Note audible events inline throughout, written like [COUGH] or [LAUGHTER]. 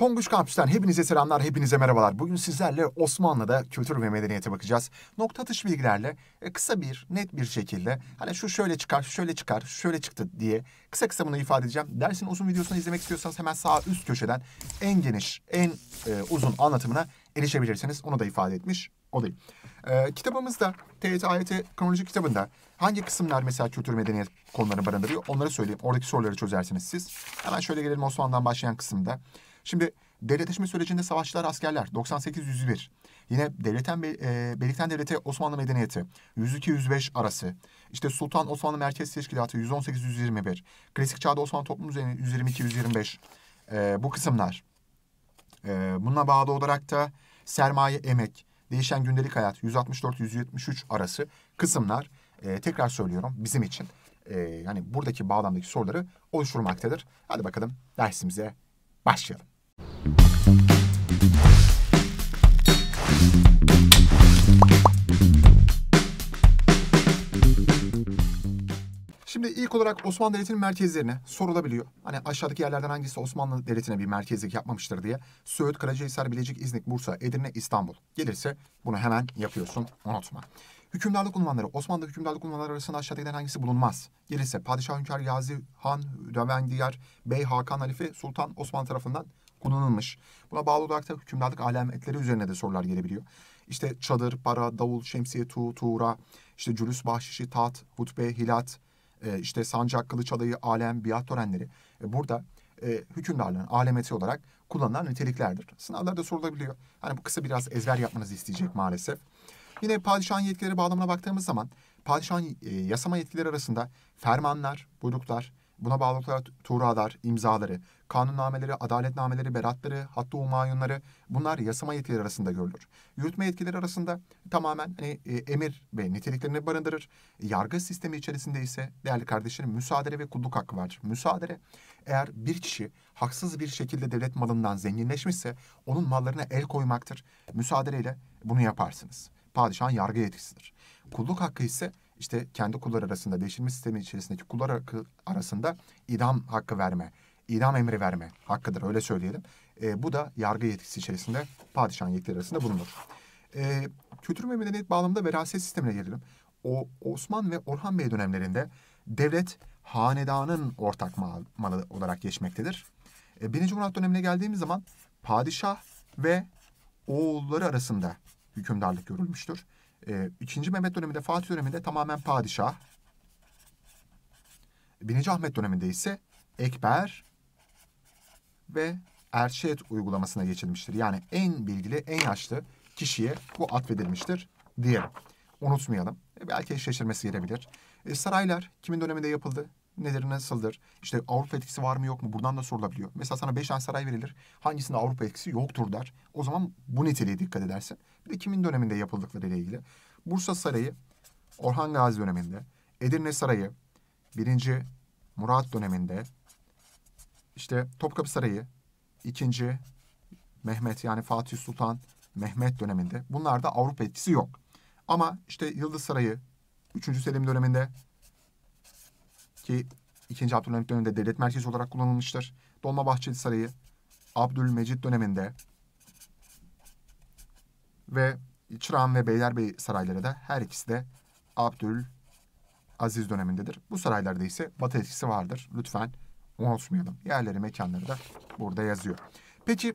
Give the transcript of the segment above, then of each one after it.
Tonguç Kampüs'ten hepinize selamlar, hepinize merhabalar. Bugün sizlerle Osmanlı'da kültür ve medeniyete bakacağız. Nokta atış bilgilerle e, kısa bir, net bir şekilde hani şu şöyle çıkar, şöyle çıkar, şöyle çıktı diye kısa kısa bunu ifade edeceğim. Dersin uzun videosunu izlemek istiyorsanız hemen sağ üst köşeden en geniş, en e, uzun anlatımına erişebilirsiniz. Onu da ifade etmiş olayım. E, kitabımızda TYT AYT kronolojik kitabında hangi kısımlar mesela kültür medeniyet konularını barındırıyor onları söyleyeyim. Oradaki soruları çözersiniz siz. Hemen şöyle gelelim Osmanlı'dan başlayan kısımda. Şimdi devletleşme sürecinde savaşçılar, askerler 98-101. Yine devletten e, Beylikten Devleti Osmanlı Medeniyeti 102-105 arası. İşte Sultan Osmanlı Merkez Teşkilatı 118-121. Klasik Çağda Osmanlı Toplum Düzeni 122-125. E, bu kısımlar. E, bununla bağlı olarak da sermaye, emek, değişen gündelik hayat 164-173 arası kısımlar. E, tekrar söylüyorum bizim için. E, yani buradaki bağlamdaki soruları oluşturmaktadır. Hadi bakalım dersimize başlayalım. Şimdi ilk olarak Osmanlı Devleti'nin merkezlerine sorulabiliyor. Hani aşağıdaki yerlerden hangisi Osmanlı Devleti'ne bir merkezlik yapmamıştır diye. Söğüt, Karacahisar, Bilecik, İznik, Bursa, Edirne, İstanbul. Gelirse bunu hemen yapıyorsun, unutma. Hükümdarlık unvanları. Osmanlı hükümdarlık unvanları arasında aşağıdakilerden hangisi bulunmaz? Gelirse Padişah Hünkar Yazi Han, Dövendiyar, Bey Hakan Halife, Sultan Osman tarafından kullanılmış. Buna bağlı olarak da hükümdarlık alametleri üzerine de sorular gelebiliyor. İşte çadır, para, davul, şemsiye, tu, tuğra, işte cülüs, bahşişi, tat, hutbe, hilat, e, işte sancak, kılıç alayı, alem, biat törenleri. E, burada e, alemeti olarak kullanılan niteliklerdir. Sınavlarda sorulabiliyor. Hani bu kısa biraz ezber yapmanızı isteyecek maalesef. Yine padişahın yetkileri bağlamına baktığımız zaman padişahın e, yasama yetkileri arasında fermanlar, buyruklar, buna bağlı olarak tuğralar, imzaları, kanunnameleri, adaletnameleri, beratları, hatta umayunları bunlar yasama yetkileri arasında görülür. Yürütme yetkileri arasında tamamen hani, e, emir ve niteliklerini barındırır. Yargı sistemi içerisinde ise değerli kardeşlerim müsaade ve kulluk hakkı vardır. Müsaade eğer bir kişi haksız bir şekilde devlet malından zenginleşmişse onun mallarına el koymaktır. Müsaadeyle bunu yaparsınız. Padişahın yargı yetkisidir. Kulluk hakkı ise işte kendi kullar arasında değişilmiş sistemi içerisindeki kullar arasında idam hakkı verme, idam emri verme hakkıdır öyle söyleyelim. E, bu da yargı yetkisi içerisinde padişahın yetkileri arasında bulunur. E, kültür ve medeniyet bağlamında veraset sistemine gelelim. O Osman ve Orhan Bey dönemlerinde devlet hanedanın ortak malı olarak geçmektedir. E, Birinci Murat dönemine geldiğimiz zaman padişah ve oğulları arasında hükümdarlık görülmüştür. E, Mehmet döneminde, Fatih döneminde tamamen padişah. Birinci Ahmet döneminde ise Ekber ve Erşet uygulamasına geçilmiştir. Yani en bilgili, en yaşlı kişiye bu atfedilmiştir diyelim. Unutmayalım. E, belki eşleştirmesi gelebilir. E, saraylar kimin döneminde yapıldı? Nedir, nasıldır? İşte Avrupa etkisi var mı yok mu? Buradan da sorulabiliyor. Mesela sana beş tane saray verilir. Hangisinde Avrupa etkisi yoktur der. O zaman bu niteliğe dikkat edersin. Bir de kimin döneminde yapıldıkları ile ilgili. Bursa Sarayı Orhan Gazi döneminde. Edirne Sarayı 1. Murat döneminde. İşte Topkapı Sarayı 2. Mehmet yani Fatih Sultan Mehmet döneminde. Bunlarda Avrupa etkisi yok. Ama işte Yıldız Sarayı 3. Selim döneminde ki 2. Abdülhamit döneminde devlet merkezi olarak kullanılmıştır. Dolmabahçeli Sarayı Abdülmecit döneminde ve Çırağan ve Beylerbeyi sarayları da her ikisi de Abdül Aziz dönemindedir. Bu saraylarda ise Batı etkisi vardır. Lütfen unutmayalım. Yerleri, mekanları da burada yazıyor. Peki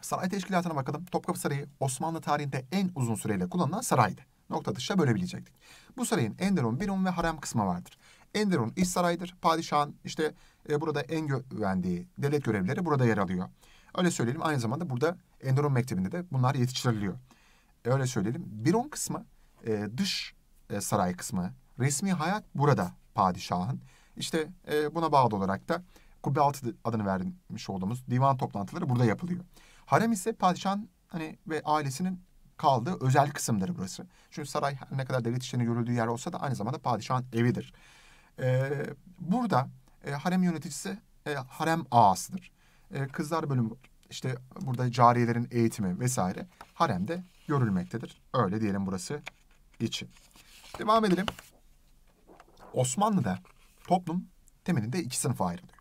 saray teşkilatına bakalım. Topkapı Sarayı Osmanlı tarihinde en uzun süreyle kullanılan saraydı. Nokta dışa bölebilecektik. Bu sarayın Enderun, Biron ve Harem kısmı vardır. Enderun iç saraydır. Padişahın işte e, burada en güvendiği devlet görevlileri burada yer alıyor. Öyle söyleyelim aynı zamanda burada Enderun Mektebi'nde de bunlar yetiştiriliyor. E, öyle söyleyelim. Biron kısmı e, dış e, saray kısmı. Resmi hayat burada padişahın. İşte e, buna bağlı olarak da Kubbe Altı adını vermiş olduğumuz divan toplantıları burada yapılıyor. Harem ise padişahın hani ve ailesinin kaldığı özel kısımdır burası. Çünkü saray ne kadar devlet işlerinin görüldüğü yer olsa da aynı zamanda padişahın evidir. Ee, burada e, harem yöneticisi e, harem ağasıdır. E, kızlar bölümü işte burada cariyelerin eğitimi vesaire haremde görülmektedir. Öyle diyelim burası için. Devam edelim. Osmanlı'da toplum temelinde iki sınıfa ayrılıyor.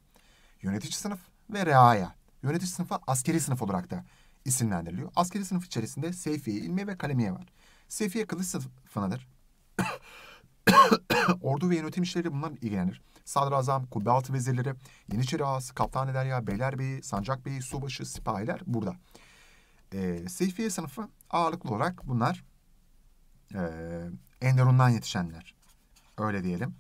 Yönetici sınıf ve reaya. Yönetici sınıfı askeri sınıf olarak da isimlendiriliyor. Askeri sınıf içerisinde Seyfiye, İlmiye ve Kalemiye var. Seyfiye kılıç sınıfınadır. [COUGHS] Ordu ve yönetim işleri bunlar ilgilenir. Sadrazam, kubbealtı vezirleri, Yeniçeri ağası, Kaptan Derya, Beylerbeyi, Sancakbeyi, Subaşı, sipahiler burada. Ee, Seyfiye sınıfı ağırlıklı olarak bunlar e, Enderun'dan yetişenler. Öyle diyelim.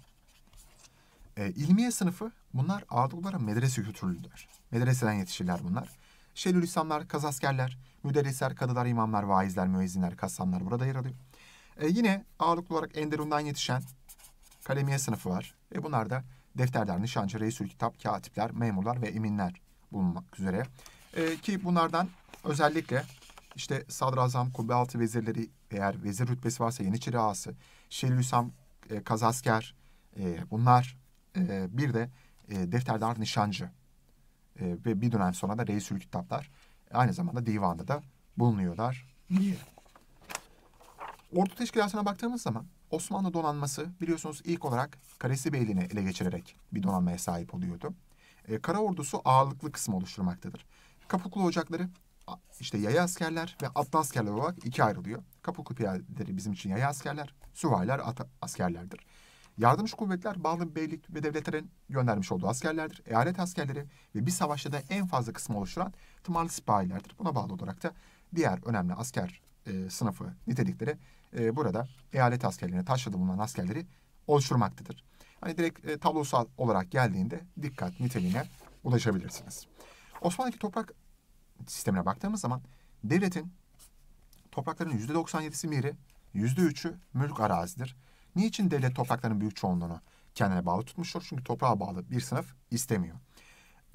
E, ilmiye sınıfı bunlar ağırlıklı olarak medrese kültürlüdür. Medreseden yetişirler bunlar. Şeyhülislamlar, kazaskerler, müderrisler, kadılar, imamlar, vaizler, müezzinler, kassamlar burada yer alıyor. E, yine ağırlıklı olarak Enderun'dan yetişen kalemiye sınıfı var. E, bunlar da defterler, nişancı, reisül kitap, katipler, memurlar ve eminler bulunmak üzere. E, ki bunlardan özellikle işte sadrazam, kubbealtı vezirleri, eğer vezir rütbesi varsa Yeniçeri ağası, Şeyhülislam, e, kazasker, e, bunlar e, bir de e, defterdar nişancı e, ve bir dönem sonra da reisül kitaplar aynı zamanda divanda da bulunuyorlar diye. Ordu teşkilatına baktığımız zaman Osmanlı donanması biliyorsunuz ilk olarak Karesi Beyliğini ele geçirerek bir donanmaya sahip oluyordu. E, kara ordusu ağırlıklı kısmı oluşturmaktadır. Kapıkulu ocakları işte yaya askerler ve atlı askerler olarak ikiye ayrılıyor. Kapıkulu piyadeleri bizim için yaya askerler, süvariler at askerlerdir. Yardımcı kuvvetler bağlı beylik ve devletlerin göndermiş olduğu askerlerdir. Eyalet askerleri ve bir savaşta da en fazla kısmı oluşturan tımarlı sipahilerdir. Buna bağlı olarak da diğer önemli asker e, sınıfı nitelikleri e, burada eyalet askerlerine, taşrada bulunan askerleri oluşturmaktadır. Hani direkt e, tablosal olarak geldiğinde dikkat niteliğine ulaşabilirsiniz. Osmanlı'daki toprak sistemine baktığımız zaman devletin toprakların %97'si miri, %3'ü mülk arazidir. Niçin devlet toprakların büyük çoğunluğunu kendine bağlı tutmuştur? Çünkü toprağa bağlı bir sınıf istemiyor.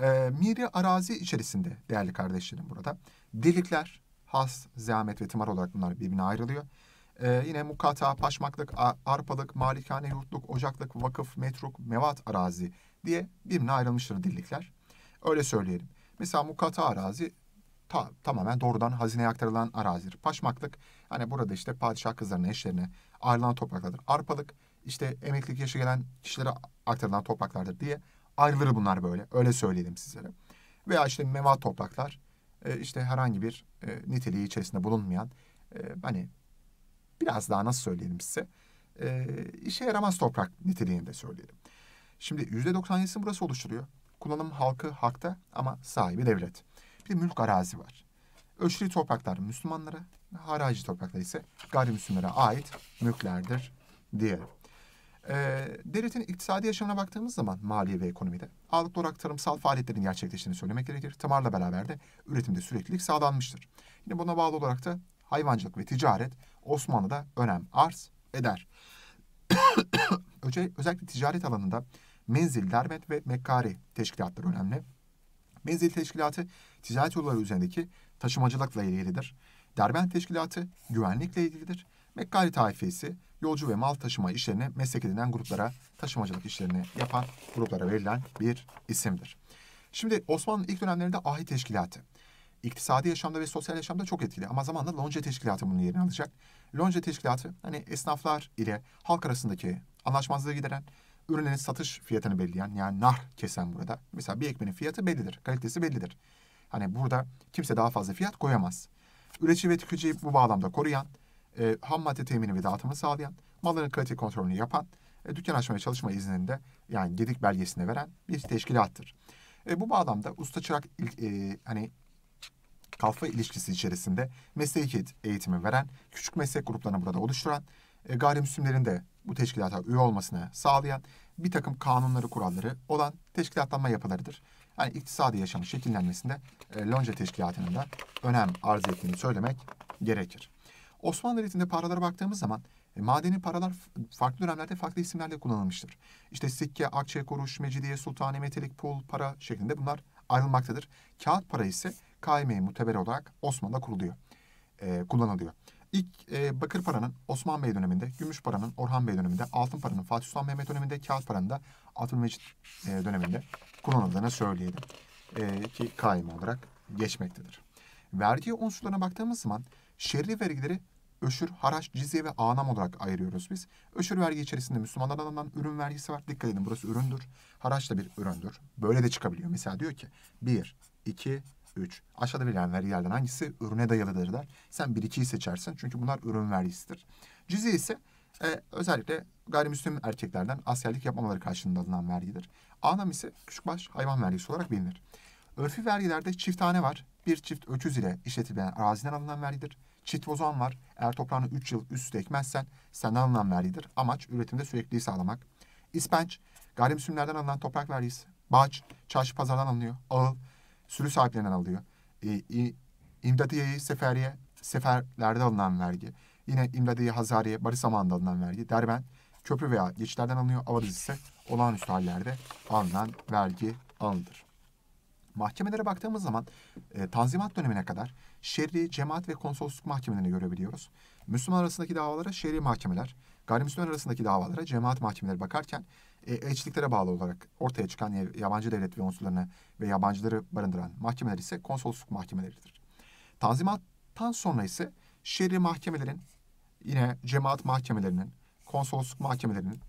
E, miri arazi içerisinde değerli kardeşlerim burada delikler, has, zahmet ve tımar olarak bunlar birbirine ayrılıyor. Ee, yine mukata, paşmaklık, arpalık, malikane, yurtluk, ocaklık, vakıf, metruk, mevat arazi diye birbirine ayrılmıştır dillikler. Öyle söyleyelim. Mesela mukata arazi ta, tamamen doğrudan hazineye aktarılan arazidir. Paşmaklık hani burada işte padişah kızlarına, eşlerine ayrılan topraklardır. Arpalık işte emeklilik yaşı gelen kişilere aktarılan topraklardır diye ayrılır bunlar böyle. Öyle söyleyelim sizlere. Veya işte mevat topraklar e, işte herhangi bir e, niteliği içerisinde bulunmayan e, hani biraz daha nasıl söyleyelim size e, işe yaramaz toprak niteliğinde söyleyelim. Şimdi yüzde 97'sini burası oluşturuyor. Kullanım halkı hakta ama sahibi devlet. Bir de mülk arazi var. Ölçülü topraklar Müslümanlara, haraci topraklar ise gayrimüslimlere ait mülklerdir diyelim. E, devletin iktisadi yaşamına baktığımız zaman maliye ve ekonomide ağırlıklı olarak tarımsal faaliyetlerin gerçekleştiğini söylemek gerekir. Tımarla beraber de üretimde süreklilik sağlanmıştır. Yine buna bağlı olarak da hayvancılık ve ticaret Osmanlı'da önem arz eder. [COUGHS] Özellikle ticaret alanında menzil, derbent ve mekkari teşkilatları önemli. Menzil teşkilatı ticaret yolları üzerindeki taşımacılıkla ilgilidir. Derbent teşkilatı güvenlikle ilgilidir. Mekkari taifesi yolcu ve mal taşıma işlerini meslek edinen gruplara, taşımacılık işlerini yapan gruplara verilen bir isimdir. Şimdi Osmanlı ilk dönemlerinde ahi teşkilatı. İktisadi yaşamda ve sosyal yaşamda çok etkili ama zamanla lonca teşkilatı bunun yerini alacak. Lonca teşkilatı hani esnaflar ile halk arasındaki anlaşmazlığı gideren, ürünlerin satış fiyatını belirleyen yani nar kesen burada. Mesela bir ekmeğin fiyatı bellidir, kalitesi bellidir. Hani burada kimse daha fazla fiyat koyamaz. Üretici ve tüketiciyi bu bağlamda koruyan, e, ham madde temini ve dağıtımını sağlayan, malların kalite kontrolünü yapan, e, dükkan açma ve çalışma izninde yani gedik belgesini veren bir teşkilattır. E, bu bağlamda usta çırak e, hani kalfa ilişkisi içerisinde mesleki eğitimi veren, küçük meslek gruplarını burada oluşturan, e, gayrimüslimlerin de bu teşkilata üye olmasını sağlayan bir takım kanunları, kuralları olan teşkilatlanma yapılarıdır. Yani iktisadi yaşamın şekillenmesinde e, Lonca Teşkilatı'nın da önem arz ettiğini söylemek gerekir. Osmanlı Devleti'nde paralara baktığımız zaman e, madeni paralar farklı dönemlerde farklı isimlerle kullanılmıştır. İşte sikke, akçe, kuruş, mecidiye, sultani, metelik, pul, para şeklinde bunlar ayrılmaktadır. Kağıt para ise kaime muteber olarak Osmanlı'da kuruluyor, e, kullanılıyor. İlk e, bakır paranın Osman Bey döneminde, gümüş paranın Orhan Bey döneminde, altın paranın Fatih Sultan Mehmet döneminde, kağıt paranın da Abdülmecit e, döneminde kullanıldığını söyleyelim. E, ki kaime olarak geçmektedir. Vergi unsurlarına baktığımız zaman şerri vergileri öşür, haraç, cizye ve anam olarak ayırıyoruz biz. Öşür vergi içerisinde Müslümanlardan alınan ürün vergisi var. Dikkat edin burası üründür. Haraç da bir üründür. Böyle de çıkabiliyor. Mesela diyor ki bir, iki, 3. Aşağıda verilen vergilerden hangisi ürüne dayalıdır der. Sen 1-2'yi seçersin çünkü bunlar ürün vergisidir. Cüzi ise e, özellikle gayrimüslim erkeklerden askerlik yapmamaları karşılığında alınan vergidir. Anam ise küçükbaş hayvan vergisi olarak bilinir. Örfi vergilerde çift tane var. Bir çift öküz ile işletilen araziden alınan vergidir. Çift bozan var. Eğer toprağını 3 yıl üst üste ekmezsen senden alınan vergidir. Amaç üretimde sürekliliği sağlamak. İspenç, gayrimüslimlerden alınan toprak vergisi. Bağış, çarşı pazardan alınıyor. Ağıl, sürü sahiplerinden alıyor. E, İmdadiye, seferiye, seferlerde alınan vergi. Yine İmdadiye, Hazariye, barış zamanında alınan vergi. Derben, köprü veya geçitlerden alınıyor. Avadız ise olağanüstü hallerde alınan vergi alınır. Mahkemelere baktığımız zaman e, Tanzimat dönemine kadar şerri, cemaat ve konsolosluk mahkemelerini görebiliyoruz. Müslüman arasındaki davalara şerri mahkemeler, gayrimüslim arasındaki davalara cemaat mahkemeleri bakarken elçiliklere bağlı olarak ortaya çıkan yabancı devlet ve unsurlarını ve yabancıları barındıran mahkemeler ise konsolosluk mahkemeleridir. Tanzimattan sonra ise şerri mahkemelerin yine cemaat mahkemelerinin, konsolosluk mahkemelerinin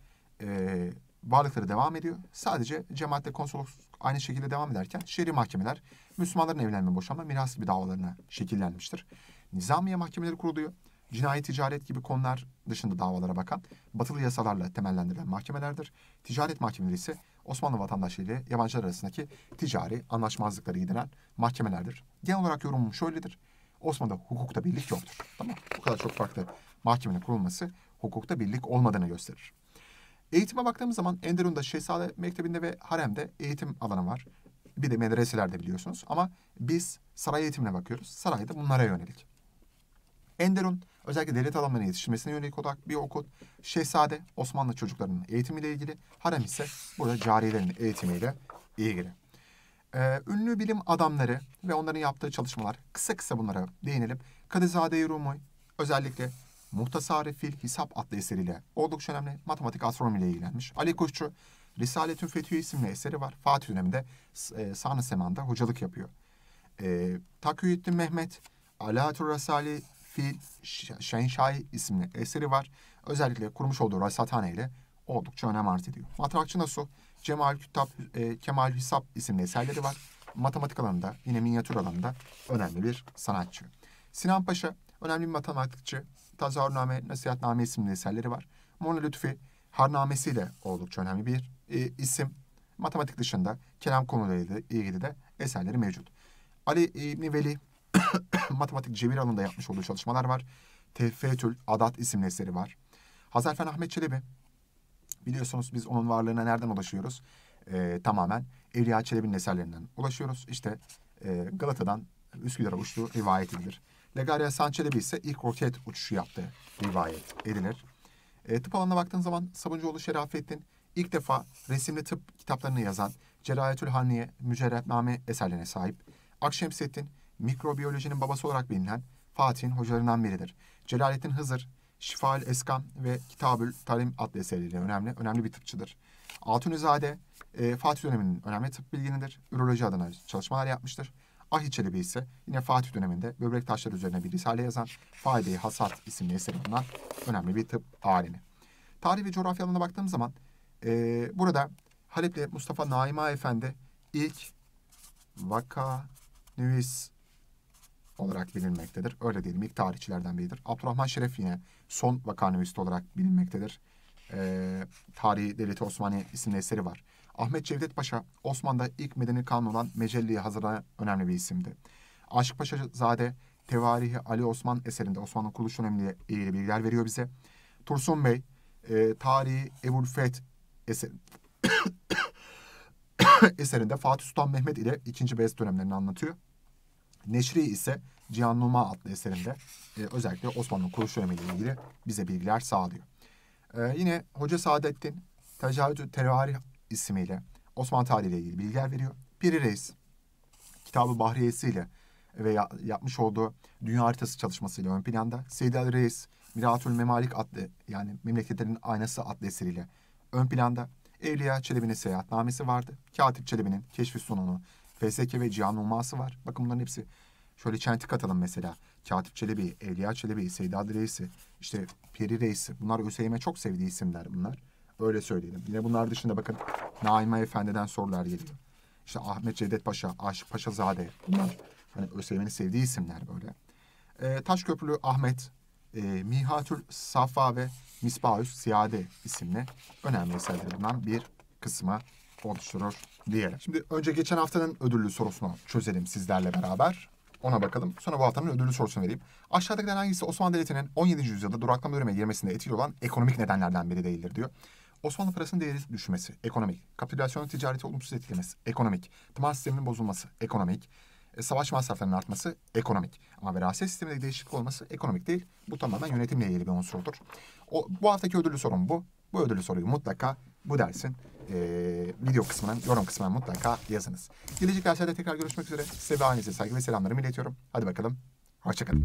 e, varlıkları devam ediyor. Sadece cemaatle konsolosluk aynı şekilde devam ederken şer'i mahkemeler Müslümanların evlenme, boşanma, miras gibi davalarına şekillenmiştir. Nizamiye mahkemeleri kuruluyor. Cinayet, ticaret gibi konular dışında davalara bakan batılı yasalarla temellendirilen mahkemelerdir. Ticaret mahkemeleri ise Osmanlı vatandaşları ile yabancılar arasındaki ticari anlaşmazlıkları gideren mahkemelerdir. Genel olarak yorumum şöyledir. Osmanlı'da hukukta birlik yoktur. Tamam Bu kadar çok farklı mahkemenin kurulması hukukta birlik olmadığını gösterir. Eğitime baktığımız zaman Enderun'da Şehzade Mektebi'nde ve Harem'de eğitim alanı var. Bir de medreselerde biliyorsunuz. Ama biz saray eğitimine bakıyoruz. Sarayda bunlara yönelik. Enderun özellikle devlet adamlarının yetiştirmesine yönelik olarak bir okul. Şehzade Osmanlı çocuklarının eğitimiyle ilgili. Harem ise burada cariyelerin eğitimiyle ilgili. Ee, ünlü bilim adamları ve onların yaptığı çalışmalar kısa kısa bunlara değinelim. Kadızade-i Rumi özellikle Muhtasarı Fil Hisap adlı eseriyle oldukça önemli matematik astronomiyle ilgilenmiş. Ali Kuşçu Risaletün Fethiye isimli eseri var. Fatih döneminde e, Sanı Seman'da hocalık yapıyor. E, Takiyüddin Mehmet Alatur Rasali Fil Şenşahi isimli eseri var. Özellikle kurmuş olduğu rasathane ile oldukça önem arz ediyor. Matrakçı Nasuh Cemal Kütap, e, Kemal Hisap isimli eserleri var. Matematik alanında yine minyatür alanında önemli bir sanatçı. Sinan Paşa önemli bir matematikçi. Tazarname, Nasihatname isimli eserleri var. Molla Lütfi Harnamesiyle oldukça önemli bir e, isim. Matematik dışında kelam konularıyla ilgili de eserleri mevcut. Ali İbni Veli [COUGHS] matematik cebir alanında yapmış olduğu çalışmalar var. Tefetül Adat isimli eseri var. Hazarfen Ahmet Çelebi biliyorsunuz biz onun varlığına nereden ulaşıyoruz? Ee, tamamen Evliya Çelebi'nin eserlerinden ulaşıyoruz. İşte e, Galata'dan Üsküdar'a uçtuğu rivayet edilir. Legaria Sançelebi ise ilk roket uçuşu yaptığı rivayet edilir. E, tıp alanına baktığın zaman Sabuncuoğlu Şerafettin ilk defa resimli tıp kitaplarını yazan Cerayetül Hanniye Mücerretname eserlerine sahip. Akşemseddin mikrobiyolojinin babası olarak bilinen Fatih'in hocalarından biridir. Celalettin Hızır, Şifaül Eskan ve Kitabül Talim adlı eserleriyle önemli, önemli bir tıpçıdır. Altunizade, e, Fatih döneminin önemli tıp bilginidir. Üroloji adına çalışmalar yapmıştır. Ahi Çelebi ise yine Fatih döneminde böbrek taşları üzerine bir risale yazan Faideyi Hasat isimli eseri bulunan önemli bir tıp alimi. Tarih ve coğrafya alanına baktığımız zaman e, burada Halep'te Mustafa Naima Efendi ilk vaka nüvis olarak bilinmektedir. Öyle diyelim ilk tarihçilerden biridir. Abdurrahman Şeref yine son vaka nüvist olarak bilinmektedir. E, Tarihi Devleti Osmaniye isimli eseri var. Ahmet Cevdet Paşa Osmanlı'da ilk medeni kanun olan Mecelli'yi hazırlayan önemli bir isimdi. Aşık Paşa Zade Tevarihi Ali Osman eserinde Osmanlı kuruluş dönemiyle ilgili bilgiler veriyor bize. Tursun Bey e, Tarihi Ebul Feth eser [COUGHS] [COUGHS] eserinde Fatih Sultan Mehmet ile 2. Beyazıt dönemlerini anlatıyor. Neşri ise Cihan Numa adlı eserinde e, özellikle Osmanlı kuruluş dönemiyle ilgili bize bilgiler sağlıyor. E, yine Hoca Saadettin Tecavüz Tevarih ismiyle Osmanlı tarihiyle ilgili bilgiler veriyor. Piri Reis kitabı Bahriyesiyle ve ya, yapmış olduğu dünya haritası çalışmasıyla ön planda. Seyyid Ali Reis Miratül Memalik adlı yani memleketlerin aynası adlı eseriyle ön planda. Evliya Çelebi'nin seyahatnamesi vardı. Katip Çelebi'nin keşfi sununu, Feseke ve Cihan Uması var. Bakın bunların hepsi şöyle çentik atalım mesela. Katip Çelebi, Evliya Çelebi, Seyyid Ali Reis'i, işte Piri Reis'i. Bunlar ÖSYM'e çok sevdiği isimler bunlar. Öyle söyleyelim. Yine bunlar dışında bakın Naime Efendi'den sorular geliyor. İşte Ahmet Cevdet Paşa, Aşık Paşa Zade bunlar Hani ÖSYM'nin sevdiği isimler böyle. E, Taşköprülü Ahmet, e, Mihatül Safa ve Misbahüs Siyade isimli önemli eserlerinden bir kısmı oluşturur diyelim. Şimdi önce geçen haftanın ödüllü sorusunu çözelim sizlerle beraber. Ona bakalım. Sonra bu haftanın ödüllü sorusunu vereyim. Aşağıdakilerden hangisi Osmanlı Devleti'nin 17. yüzyılda duraklama dönemine girmesinde etkili olan ekonomik nedenlerden biri değildir diyor. Osmanlı parasının değeri düşmesi, ekonomik. Kapitülasyonun ticareti olumsuz etkilemesi, ekonomik. Tımar sisteminin bozulması, ekonomik. E, savaş masraflarının artması, ekonomik. Ama veraset sisteminde değişiklik olması ekonomik değil. Bu tamamen yönetimle ilgili bir unsurdur. O, bu haftaki ödüllü sorum bu. Bu ödüllü soruyu mutlaka bu dersin e, video kısmına, yorum kısmına mutlaka yazınız. Gelecek derslerde tekrar görüşmek üzere. Size ve ailenize saygı ve selamlarımı iletiyorum. Hadi bakalım. Hoşçakalın.